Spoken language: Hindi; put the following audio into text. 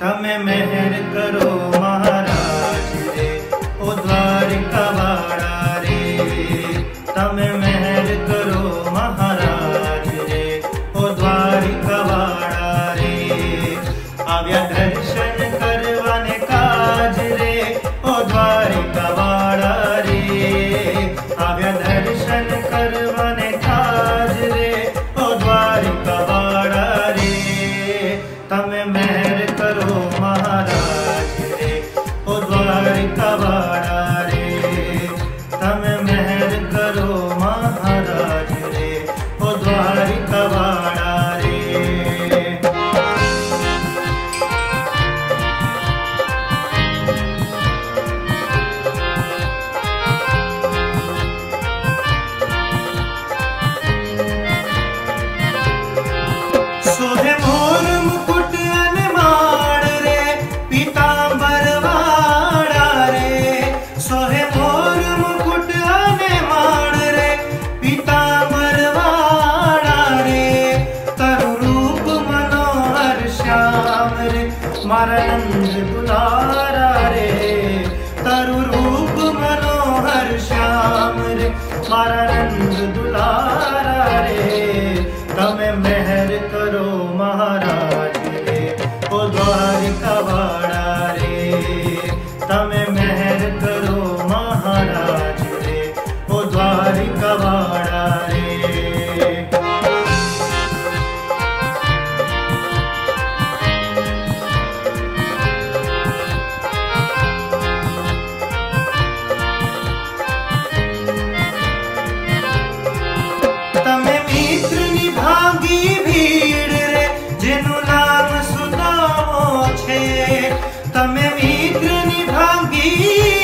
तम मेहर करो महाराज रे, ओ द्वारिका वाड़ा रे। तम मेहर करो महाराज रे, ओ द्वारिका वाड़ा रे। आव्या दर्श स्मरणं त्रिपुरारा रे। तरुरूप मनोहर श्याम रे। स्मरणं दुलारा रे। तमे मेहर करो महाराज रे। ओ द्वारिका वाड़ा रे। तमे मेहर करो महाराज रे। ओ द्वारिका ભાંગી ભીડ રે જેનું નામ સુદામો છે તમે મિત્રની ભાંગી